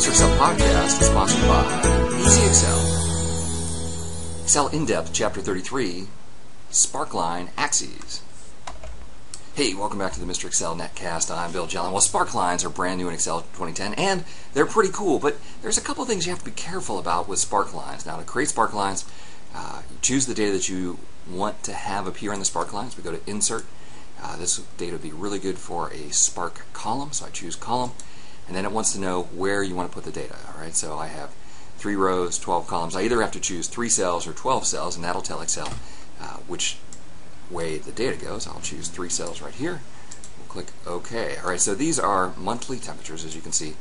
Mr. Excel podcast is sponsored by Easy-XL. Excel In Depth, Chapter 33 Sparkline Axes. Hey, welcome back to the Mr. Excel Netcast. I'm Bill Jelen. Well, Sparklines are brand new in Excel 2010, and they're pretty cool, but there's a couple things you have to be careful about with Sparklines. Now, to create Sparklines, uh, choose the data that you want to have appear in the Sparklines. We go to Insert. Uh, this data would be really good for a Spark column, so I choose Column and then it wants to know where you want to put the data. All right, so I have three rows, 12 columns. I either have to choose three cells or 12 cells, and that'll tell Excel uh, which way the data goes. I'll choose three cells right here. We'll click OK. All right, so these are monthly temperatures, as you can see,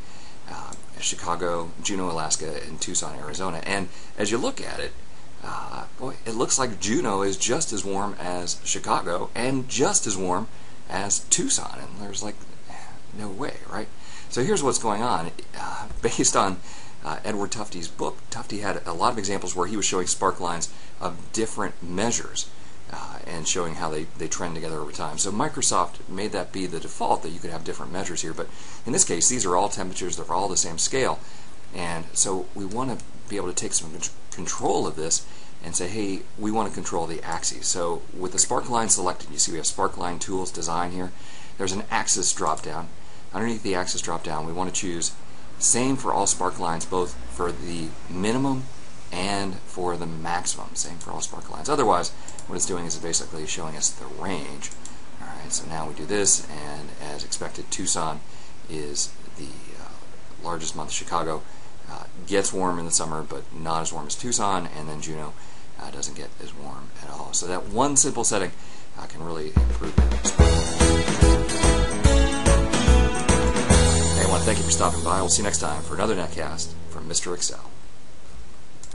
uh, Chicago, Juneau, Alaska, and Tucson, Arizona. And as you look at it, uh, boy, it looks like Juneau is just as warm as Chicago and just as warm as Tucson. And there's like no way, right? So here's what's going on. Uh, based on uh, Edward Tufte's book, Tufte had a lot of examples where he was showing spark lines of different measures uh, and showing how they, they trend together over time. So Microsoft made that be the default that you could have different measures here. But in this case, these are all temperatures, they're all the same scale. And so we want to be able to take some control of this and say, hey, we want to control the axes. So with the spark line selected, you see we have spark line tools design here. There's an axis drop down underneath the axis drop down, we want to choose same for all spark lines, both for the minimum and for the maximum. Same for all spark lines. Otherwise, what it's doing is basically showing us the range. Alright, so now we do this, and as expected, Tucson is the uh, largest month. Chicago uh, gets warm in the summer, but not as warm as Tucson, and then Juneau uh, doesn't get as warm at all. So that one simple setting uh, can really improve to for stopping by. We'll see you next time for another netcast from Mr. Excel.